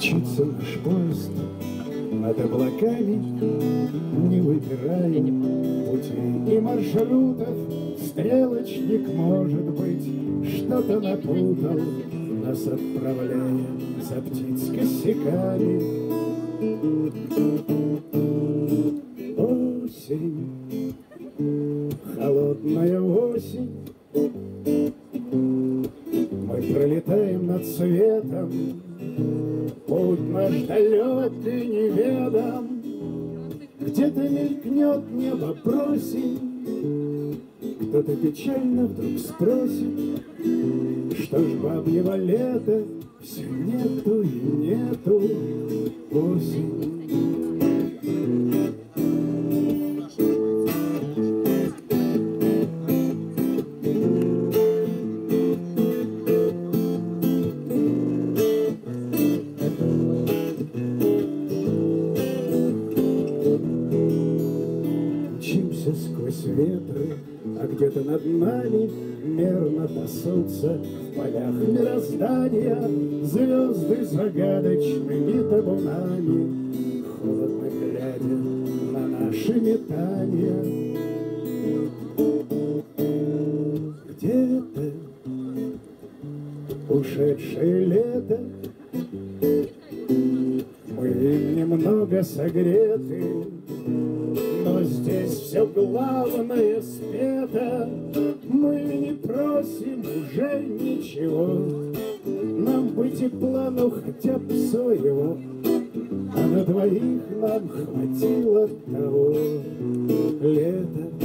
Мчится наш поезд над облаками, Не выбирая путей и маршрутов. Стрелочник, может быть, что-то напутал, Нас отправляя за птиц косяками. Осень, холодная осень, Мы пролетаем над светом, Путь наш далек и неведом, Где-то мелькнет небо просень, Кто-то печально вдруг спросит, Что ж бабьего лета все нету и нету. Осень. Мчимся сквозь ветры, а где-то над нами Мерно пасутся в полях мироздания. Звезды загадочными табунами Холодно глядя на наши метания. Где-то ушедшее лето? Мы немного согреты здесь все главное спето, Мы не просим уже ничего. Нам бы тепла, ну хотя бы своего, А на двоих нам хватило того лета.